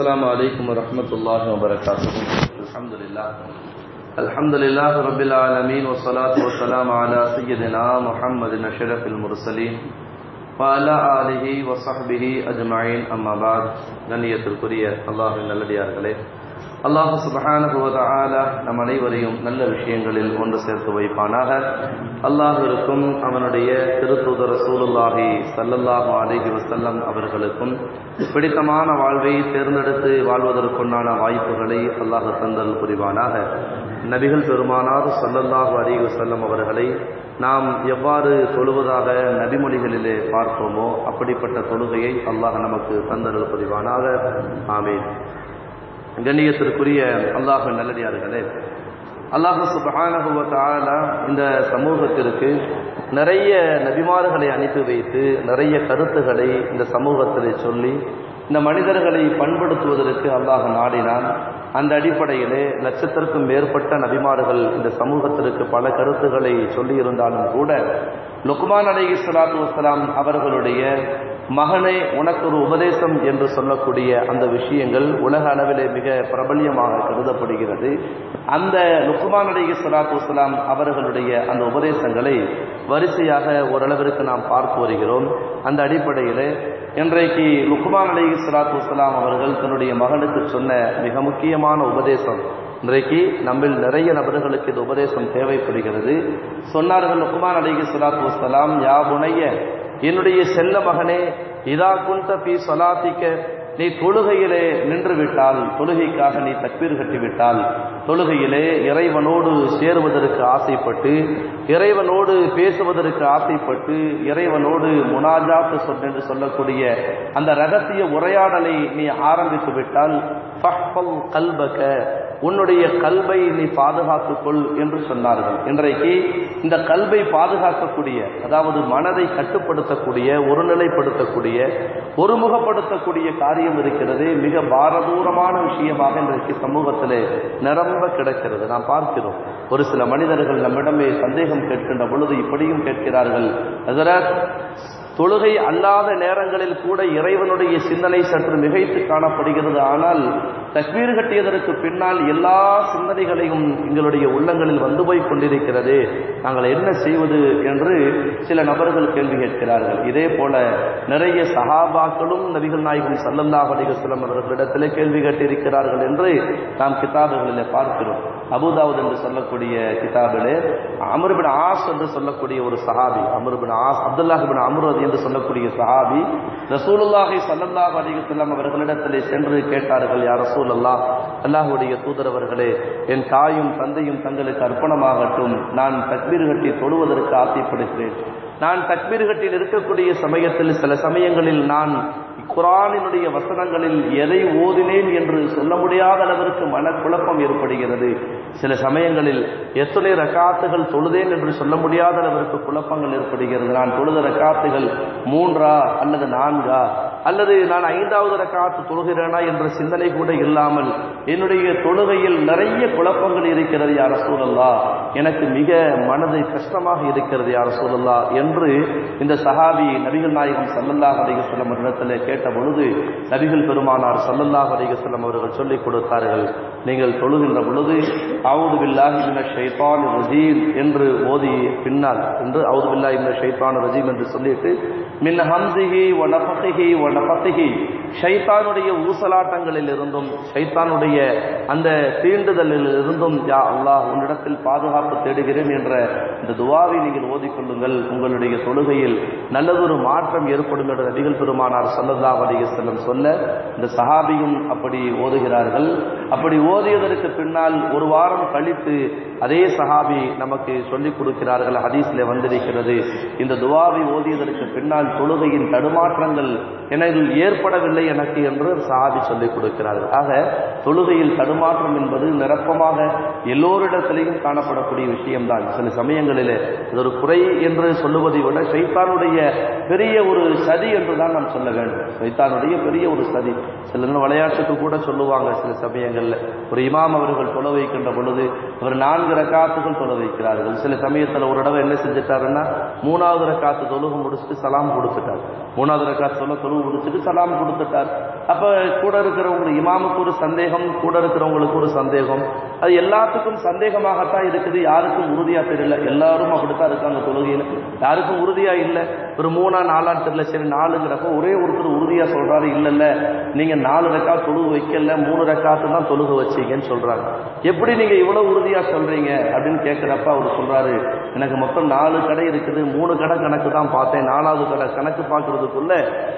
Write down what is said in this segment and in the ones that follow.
السلام علیکم ورحمۃ اللہ وبرکاتہ۔ الحمد للہ الحمد للہ رب العالمین وصلاۃ وسلام علی سیدنا محمد نشرف المرسلین وعلى آلہ وصحبہ اجمعین، اما بعد۔ غنیت القریہ۔ اللہ الذي ارغلے அல்லாஹு சுபஹானுவதால நம் அனைவரையும் நல்ல விஷயங்களில் ஒன்று சேர்த்து வைப்பானாக. அல்லாஹிற்கும் அவனுடைய திருத்தூதர் ரசூலுல்லாஹி சல்லல்லாஹு அலிஹி வசல்லம் அவர்களுக்கும் பிடித்தமான வாழ்வை தேர்ந்தெடுத்து வாழ்வதற்குண்டான வாய்ப்புகளை அல்லாஹ் தந்தல் புரிவானாக. நபிகள் பெருமானார் சல்லல்லாஹு அலிஹி வசல்லம் அவர்களை நாம் எவ்வாறு தொழுவதாக நபிமொழிகளிலே பார்ப்போமோ அப்படிப்பட்ட தொழுகையை அல்லாஹ் நமக்கு தந்தல் புரிவானாக. ஆமீன். கண்ணியத்திற்குரிய அல்லாஹ் நல்லடியார்களே. அல்லாஹ் சுபஹானஹு இந்த சமூகத்திற்கு நிறைய நபிமார்களை அனுப்பி வைத்து நிறைய கருத்துக்களை இந்த சமூகத்தில் சொல்லி இந்த மனிதர்களை பண்படுத்துவதற்கு அல்லாஹ் நாடினான். அந்த அடிப்படையிலே லட்சத்திற்கும் மேற்பட்ட நபிமார்கள் இந்த சமூகத்திற்கு பல கருத்துக்களை சொல்லியிருந்தாலும் கூட லுக்மான் அலி இஸ்லாத்து வஸ்லாம் அவர்களுடைய மகனே உனக்கு ஒரு உபதேசம் என்று சொல்லக்கூடிய அந்த விஷயங்கள் உலக அளவிலே மிக பிரபல்யமாக கருதப்படுகிறது. அந்த லுக்மான் அலி இஸ்லாத்து அவர்களுடைய அந்த உபதேசங்களை வரிசையாக ஓரளவிற்கு நாம் பார்த்து வருகிறோம். அந்த அடிப்படையில் இன்றைக்கு லுக்குமான் அலி சலாத்து வலாம் அவர்கள் தன்னுடைய மகனுக்கு சொன்ன மிக முக்கியமான உபதேசம். இன்றைக்கு நம்மில் நிறைய நபர்களுக்கு இது உபதேசம் தேவைப்படுகிறது. சொன்னார்கள் லுக்மான் அலிகி சலாத்து வலாம் யாபுனைய என்னுடைய செல்ல மகனே இதா குண்ட பி சொலாத்திக்க நீ தொழுகையிலே நின்று விட்டால் தொழுகைக்காக நீ தக்பீர் கட்டிவிட்டால் தொழுகையிலே இறைவனோடு சேருவதற்கு ஆசைப்பட்டு இறைவனோடு பேசுவதற்கு ஆசைப்பட்டு இறைவனோடு முனாஜாத்து சொல் என்று சொல்லக்கூடிய அந்த ரகசிய உரையாடலை நீ ஆரம்பித்து விட்டால் கல்பக உன்னுடைய கல்வை நீ பாதுகாத்துக்கொள் என்று சொன்னார்கள். இன்றைக்கு இந்த கல்வை பாதுகாக்கக்கூடிய அதாவது மனதை கட்டுப்படுத்தக்கூடிய ஒருநிலைப்படுத்தக்கூடிய ஒருமுகப்படுத்தக்கூடிய காரியம் இருக்கிறது. மிக பாரதூரமான விஷயமாக இன்றைக்கு சமூகத்திலே நிரம்ப கிடக்கிறது. நாம் பார்க்கிறோம். ஒரு சில மனிதர்கள் நம்மிடமே சந்தேகம் கேட்கின்ற பொழுது இப்படியும் கேட்கிறார்கள். தொழுகை அல்லாத நேரங்களில் கூட இறைவனுடைய சிந்தனை சற்று மிகைத்து காணப்படுகிறது. ஆனால் தஸ்மீர் கட்டியதற்கு பின்னால் எல்லா சிந்தனைகளையும் எங்களுடைய உள்ளங்களில் வந்து போய் கொண்டிருக்கிறது. நாங்கள் என்ன செய்வது என்று சில நபர்கள் கேள்வி கேட்கிறார்கள். இதே போல நிறைய சகாபாக்களும் நபிகள் நாயகம் சல்லல்லா அலிகஸ்லம் அவர்களிடத்திலே கேள்வி கேட்டிருக்கிறார்கள் என்று நாம் கிதாபுகளில் பார்க்கிறோம். அபுதாவுத் என்று சொல்லக்கூடிய கிதாபிலே அமருபின் ஆஸ் என்று சொல்லக்கூடிய ஒரு சஹாபி அமருபின் ஆஸ் அப்துல்லாஹிபின் அமருத் என்று சொல்லக்கூடிய சஹாபி ரசூலுல்லாஹி சல்லல்லாஹ் அலிகஸ்லாம் அவர்களிடத்திலே சென்று கேட்டார்கள் யார் ரசூல் அல்லாஹ் அல்லாஹுடைய தூதரவர்களே என் தாயும் தந்தையும் தங்களுக்கு அர்ப்பணமாகட்டும். நான் தக்பீர் கட்டி தொழுவதற்கு ஆசைப்படுகிறேன். நான் தக்பீர் கட்டில் இருக்கக்கூடிய சமயத்தில் சில சமயங்களில் நான் குரானினுடைய வசனங்களில் எதை ஓதினேன் என்று சொல்ல முடியாத அளவிற்கு மனக்குழப்பம் ஏற்படுகிறது. சில சமயங்களில் எத்தனை ரக்காத்துகள் தொழுதேன் என்று சொல்ல முடியாத அளவிற்கு குழப்பங்கள் ஏற்படுகிறது. நான் தொழுத ரக்காத்துகள் மூன்றா அல்லது நான்கா? அல்லது நான் ஐந்தாவது ரக்காத்து தொழுகிறேனா என்ற சிந்தனை கூட இல்லாமல் என்னுடைய தொழுகையில் நிறைய குழப்பங்கள் இருக்கிறது யார சூழல்லா எனக்கு மிக மனதை கஷ்டமாக இருக்கிறது யார சூழல்லா என்று இந்த சஹாபி நபிகள் நாயகம் சல்லல்லாஹ் அலிகஸ்லம் இடத்தில் கேட்ட பொழுது நபிகள் பெருமானார் சல்லல்லாஹ் அலிகஸ்லம் அவர்கள் சொல்லிக் கொடுத்தார்கள். நீங்கள் தொழுகின்ற பொழுது அவுது பில்லாஹி மின ஷைத்தான் ரஜீம் என்று ஓதி பின்னால் என்று அவுது பில்லாஹி மின ஷைத்தான் ரஜீம் என்று சொல்லிட்டு மின் ஹம்சிஹி ஒ நபசிஹி ஒ ஷைத்தானுடைய ஊசலாட்டங்களில் இருந்தும் ஷைத்தானுடைய அந்த தீண்டுதலில் இருந்தும் யா அல்லாஹ் உன்னிடத்தில் பாதுகாப்பு தேடுகிறேன் என்ற இந்த துவாவை நீங்கள் ஓதிக்கொள்ளுங்கள் உங்களுடைய தொழுகையில் நல்லதொரு மாற்றம் ஏற்படும் என்ற நபிகள் பெருமானார் சல்லல்லா அலிக செல்லம் சொல்ல இந்த சஹாபியும் அப்படி ஓதுகிறார்கள். அப்படி ஓதியதற்கு பின்னால் ஒரு வாரம் கழித்து அதே சஹாபி நமக்கு சொல்லிக் கொடுக்கிறார்கள் ஹதீஸ்ல வந்திருக்கிறது. இந்த துவாவை ஓதியதற்கு பின்னால் தொழுகையின் தடுமாற்றங்கள் எனக்கு ஏற்படவில்லை எனக்கு என்று சஹாபி சொல்லிக் கொடுக்கிறார்கள். ஆக தொழுகையில் தடுமாற்றம் என்பது நிரப்பமாக எல்லோரிடத்திலையும் காணப்படக்கூடிய விஷயம்தான். சில சமயங்களிலே இது ஒரு குறை என்று சொல்லுவதை விட சைத்தானுடைய பெரிய ஒரு சதி என்று தான் நாம் சொல்ல வேண்டும். சைத்தானுடைய பெரிய ஒரு சதி. சில விளையாட்டுக்கு கூட சொல்லுவாங்க சில சமயங்களில். ஒரு இமாம் அவர்கள் தொலை வைக்கின்ற பொழுது அவர் நான்கு ரக்காத்துகள் தொழ வைக்கிறார்கள். சில சமயத்தில் ஒரு தடவை என்ன மூணாவது ரக்காத்து தொழுகு முடிச்சுட்டு சலாம் கொடுத்துட்டார். மூணாவது ரக்காத்து சொல்ல தொழுகு முடிச்சுட்டு சலாம் கொடுத்துட்டார். அப்போ அப்ப கூட இருக்கிறவங்க இமாமுக்கு ஒரு சந்தேகம் கூட இருக்கிறவங்களுக்கு ஒரு சந்தேகம். அது எல்லாத்துக்கும் சந்தேகமாகத்தான் இருக்குது. யாருக்கும் உறுதியா தெரியல. எல்லாரும் அப்படித்தான் இருக்காங்க தொழுகையில். யாருக்கும் உறுதியா இல்லை. ஒரு மூணா நாலான்னு தெரியல சரி நாலுங்கிறப்ப ஒரே ஒருத்தர் உறுதியா சொல்றாரு இல்ல இல்ல நீங்க நாலு ரெக்கா தொழுக வைக்கல மூணு ரெக்காத்து தான் தொழுக வச்சீங்கன்னு சொல்றாங்க. எப்படி நீங்க இவ்வளவு உறுதியா சொல்றீங்க அப்படின்னு கேட்கிறப்ப அவர் சொல்றாரு எனக்கு மொத்தம் நாலு கடை இருக்குது மூணு கடை கணக்கு தான் பார்த்தேன் நாலாவது கடை கணக்கு பார்க்கறதுக்குள்ள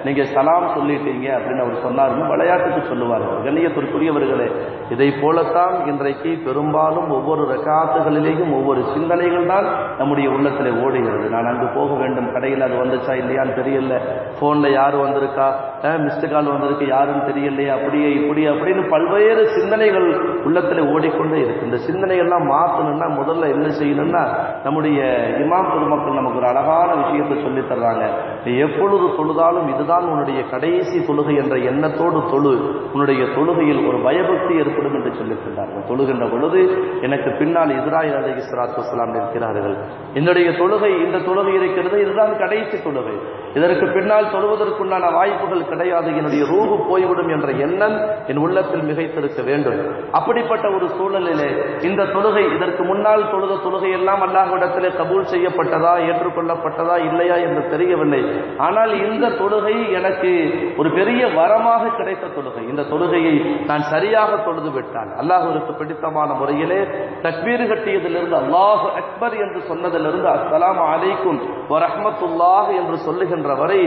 நீங்க சலாம் சொல்லிட்டீங்க அப்படின்னு அவர் சொன்னாருன்னு விளையாட்டுக்கு சொல்லுவார். கண்ணியத்திற்குரியவர்களே இதை போலத்தான் இன்றைக்கு பெரும்பாலும் ஒவ்வொரு ரெக்காத்துகளிலேயும் ஒவ்வொரு சிந்தனைகள் தான் நம்முடைய உள்ளத்தில் ஓடுகிறது. நான் அங்கு போக வேண்டும் கடையில் அது வந்து வந்துச்சா இல்லையான்னு தெரியல. போன்ல யார் வந்திருக்கா? மிஸ்டு கால் வந்திருக்கு யாருன்னு தெரியலையே அப்படியே இப்படி அப்படின்னு பல்வேறு சிந்தனைகள் உள்ளத்தில் ஓடிக்கொண்டே இருக்கு. இந்த சிந்தனையெல்லாம் மாற்றணும்னா முதல்ல என்ன செய்யணும்னா நம்முடைய இமாம் பெருமக்கள் நமக்கு ஒரு அழகான விஷயத்தை சொல்லி தர்றாங்க. நீ எப்பொழுது தொழுதாலும் இதுதான் உன்னுடைய கடைசி தொழுகை என்ற எண்ணத்தோடு தொழு. உன்னுடைய தொழுகையில் ஒரு பயபக்தி ஏற்படும் என்று சொல்லியிருக்கிறார்கள் தொழுகின்ற பொழுது எனக்கு பின்னால் இஸ்ராயல் அலி இஸ்ராத் வஸ்லாம் இருக்கிறார்கள். என்னுடைய தொழுகை இந்த தொழுகை இருக்கிறது இதுதான் கடைசி தொழுகை. இதற்கு பின்னால் தொழுவதற்குண்டான வாய்ப்புகள் கிடையாது. என்னுடைய ரூபு போய்விடும் என்ற எண்ணம் என் உள்ளத்தில் மிகைத்திருக்க வேண்டும். அப்படிப்பட்ட ஒரு சூழலிலே இந்த தொழுகை இதற்கு முன்னால் தொழுத தொழுகை எல்லாம் அல்லாஹ்விடத்திலே கபூல் செய்யப்பட்டதா ஏற்றுக்கொள்ளப்பட்டதா இல்லையா என்று தெரியவில்லை. ஆனால் இந்த தொழுகை எனக்கு ஒரு பெரிய வரமாக கிடைத்த தொழுகை. இந்த தொழுகையை நான் சரியாக தொழுது விட்டால் அல்லாஹுவிற்கு பிடித்தமான முறையிலே தக்பீர் கட்டியதிலிருந்து அல்லாஹு அக்பர் என்று சொன்னதிலிருந்து அஸ்லாம் அலைக்கும் வரஹ்மத்துல்லாஹ் என்று சொல்லுகின்ற வரை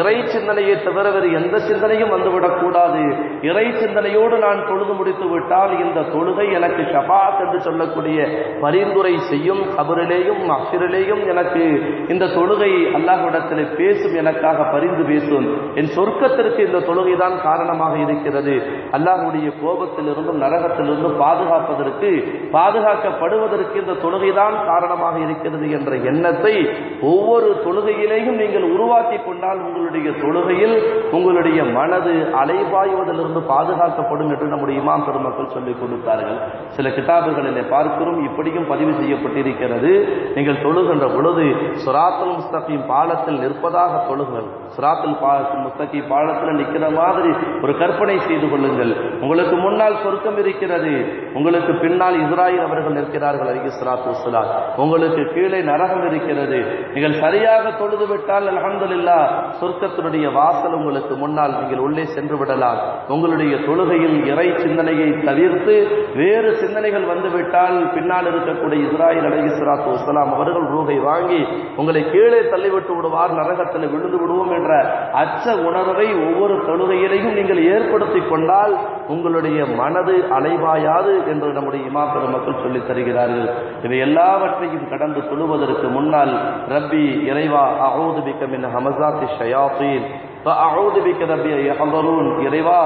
இறை சிந்தனையை தவிர வேறு எந்த சிந்தனையும் வந்துவிடக்கூடாது. இறை சிந்தனையோடு நான் தொழுது முடித்து விட்டால் இந்த தொழுகை எனக்கு ஷபாத் என்று சொல்லக்கூடிய பரிந்துரை செய்யும் கபரிலேயும் அஃபிரிலேயும் எனக்கு இந்த தொழுகை அல்லாஹ்விடத்தில் பேசும் எனக்காக பரிந்து பேசும். என் சொர்க்கத்திற்கு இந்த தொழுகை தான் காரணமாக இருக்கிறது. அல்லாஹுடைய கோபத்திலிருந்தும் நரகத்திலிருந்தும் பாதுகாப்பதற்கு பாதுகாக்கப்படுவதற்கு இந்த தொழுகைதான் காரணமாக இருக்கிறது என்ற எண்ணத்தை ஒவ்வொரு தொழுகையிலேயும் நீங்கள் உருவாக்கி கொண்டால் உங்களுடைய தொழுகையில் உங்களுடைய மனது அலைபாய்வதிலிருந்து பாதுகாக்கப்படும் என்று நம்முடைய இமாம் பெருமக்கள் சொல்லிக் கொடுத்தார்கள். சில கிதாபுகளிலே பார்க்கிறோம் இப்படியும் பதிவு செய்யப்பட்டிருக்கிறது. நீங்கள் தொழுகின்ற பொழுது சுராத்தல் முஸ்தகீம் பாலத்தில் நிற்பதாக தொழுங்கள். சுராத்தல் பா முஸ்தகி பாலத்தில் நிற்கிற மாதிரி ஒரு கற்பனை செய்து கொள்ளுங்கள். உங்களுக்கு முன்னால் சொர்க்கம் இருக்கிறது. உங்களுக்கு பின்னால் இஸ்ராயில் அவர்கள் நிற்கிறார்கள் அருகே சலாத்து வசலாம் உங்களுக்கு கீழே நரகம் இருக்கிறது. நீங்கள் சரியாக தொழுது விட்டால் அலமதுல்லா சொர்க்கத்தினுடைய வாசல் உங்களுக்கு முன்னால் நீங்கள் உள்ளே சென்று விடலாம். உங்களுடைய தொழுகையில் இறை சிந்தனையை தவிர்த்து வேறு சிந்தனைகள் வந்துவிட்டால் பின்னால் இருக்கக்கூடிய இஸ்ராயில் அலி சலாத்து வசலாம் அவர்கள் ரூகை வாங்கி உங்களை கீழே தள்ளிவிட்டு விடுவார் நரகத்தில் விழுந்து விடுவோம் என்ற அச்ச உணர்வை ஒவ்வொரு தொழுகையிலையும் நீங்கள் ஏற்படுத்தி கொண்டால் உங்களுடைய மனது அலைவாயாது என்று நம்முடைய இமா பெருமக்கள் சொல்லித் தருகிறார்கள். இவை எல்லாவற்றையும் கடந்து சொல்லுவதற்கு முன்னால் ரப்பி இறைவா அவுது பிக்க ஹமசாத்தி ஷயாத்தீன் அவுது ரப்பி யஹதரூன் இறைவா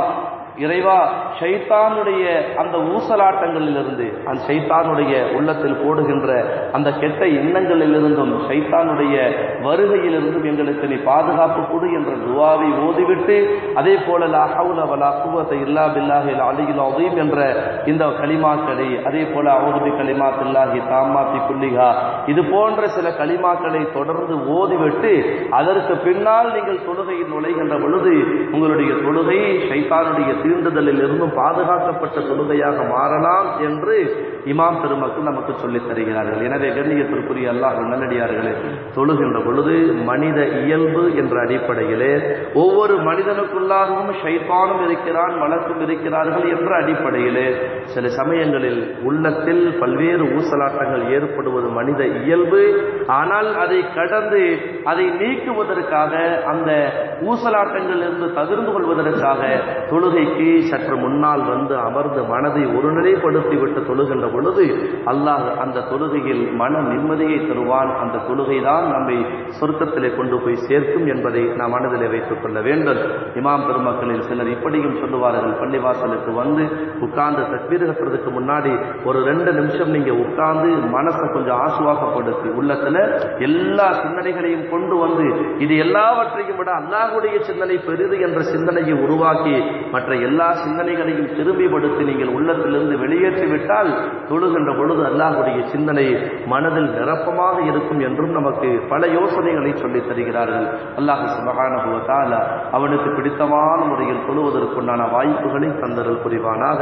இறைவா ஷைத்தானுடைய அந்த ஊசலாட்டங்களிலிருந்து அந்த ஷைத்தானுடைய உள்ளத்தில் போடுகின்ற அந்த கெட்ட எண்ணங்களிலிருந்தும் ஷைத்தானுடைய வருகையிலிருந்தும் எங்களுக்கு நீ பாதுகாப்பு கொடு என்ற துவாவை ஓதிவிட்டு அதே போல லஹவுல வலா குவத்தை இல்லா பில்லாஹி அலிகில் அதீம் என்ற இந்த களிமாக்களை அதே போல களிமா பில்லாஹி தாமாத்தி புள்ளிகா இது போன்ற சில களிமாக்களை தொடர்ந்து ஓதிவிட்டு அதற்கு பின்னால் நீங்கள் தொழுகையில் நுழைகின்ற பொழுது உங்களுடைய தொழுகை ஷைத்தானுடைய தீண்டுதலில் இருந்தும் பாதுகாக்கப்பட்ட தொழுகையாக மாறலாம் என்று இமாம் பெருமக்கள் நமக்கு சொல்லித் தருகிறார்கள். எனவே கண்ணியத்திற்குரிய அல்லாஹ் நல்லடியார்களே தொழுகின்ற பொழுது மனித இயல்பு என்ற அடிப்படையிலே ஒவ்வொரு மனிதனுக்குள்ளாகவும் ஷைத்தானும் இருக்கிறான் வழக்கும் இருக்கிறார்கள் என்ற அடிப்படையிலே சில சமயங்களில் உள்ளத்தில் பல்வேறு ஊசலாட்டங்கள் ஏற்படுவது மனித இயல்பு ஆனால் அதை கடந்து அதை நீக்குவதற்காக அந்த ஊசலாட்டங்களிலிருந்து தவிர்ந்து கொள்வதற்காக தொழுகைக்கு சற்று முன்னால் வந்து அமர்ந்து மனதை ஒருநிலைப்படுத்திவிட்டு தொழுகின்ற பொழுது அல்லாஹ் அந்த தொழுகையில் மன நிம்மதியை தருவான். அந்த தொழுகை தான் நம்மை சொர்க்கத்திலே கொண்டு போய் சேர்க்கும் என்பதை நாம் மனதிலே வைத்துக் கொள்ள வேண்டும். இமாம் பெருமக்களில் சிலர் இப்படியும் சொல்லுவார்கள். பள்ளிவாசலுக்கு வந்து உட்கார்ந்து தக்பீர் கட்டுறதுக்கு முன்னாடி ஒரு ரெண்டு நிமிஷம் நீங்க உட்கார்ந்து மனசை கொஞ்சம் ஆசுவாகப்படுத்தி உள்ளத்துல உள்ளத்துல எல்லா சிந்தனைகளையும் கொண்டு வந்து இது எல்லாவற்றையும் விட அல்லாஹுடைய சிந்தனை பெரிது என்ற சிந்தனையை உருவாக்கி மற்ற எல்லா சிந்தனைகளையும் திரும்பிப்படுத்தி நீங்கள் உள்ளத்திலிருந்து வெளியேற்றிவிட்டால் தொழுகின்ற பொழுது அல்லாஹுடைய சிந்தனை மனதில் நிரப்பமாக இருக்கும் என்றும் நமக்கு பல யோசனைகளை சொல்லித் தருகிறார்கள். அல்லாஹு சுபஹானஹு அவனுக்கு பிடித்தமான முறையில் தொழுவதற்குண்டான வாய்ப்புகளை தந்தரல் புரிவானாக.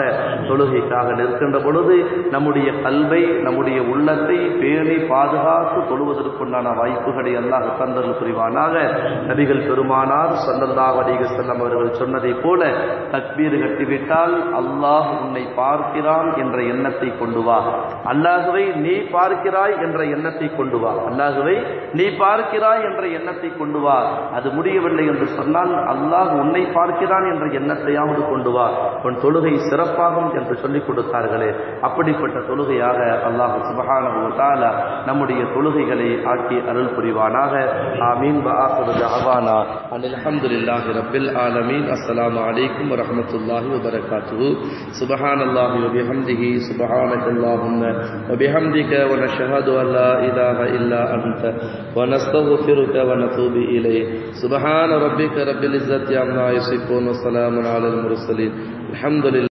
தொழுகைக்காக நிற்கின்ற பொழுது நம்முடைய கல்வை நம்முடைய உள்ளத்தை பேணி பாதுகாத்து தொழு தொழுவதற்குண்டான வாய்ப்புகளை அல்லாஹ் தந்தல் புரிவானாக. நபிகள் பெருமானார் ஸல்லல்லாஹு அலைஹி செல்லம் அவர்கள் சொன்னதை போல தக்பீர் கட்டிவிட்டால் அல்லாஹ் உன்னை பார்க்கிறான் என்ற எண்ணத்தை கொண்டு வா. அல்லாஹுவை நீ பார்க்கிறாய் என்ற எண்ணத்தை கொண்டு வா. அல்லாஹுவை நீ பார்க்கிறாய் என்ற எண்ணத்தை கொண்டு வா. அது முடியவில்லை என்று சொன்னால் அல்லாஹ் உன்னை பார்க்கிறான் என்ற எண்ணத்தையாவது கொண்டு வா. உன் தொழுகை சிறப்பாகும் என்று சொல்லிக் கொடுத்தார்களே. அப்படிப்பட்ட தொழுகையாக அல்லாஹ் சுபகான நம்முடைய தொழுகைகள் چلی آج کی ارل پریوانہ ہے۔ آمین۔ با آخر دعوانا ان الحمدللہ رب العالمین۔ السلام علیکم ورحمت اللہ وبرکاتہ۔ سبحان اللہ وبحمده سبحانك اللهم وبحمدك ونشهد ان لا اله الا انت ونستغفرك ونتوب الی سبحان ربک رب العزت عما يصفون وسلام على المرسلين الحمد لله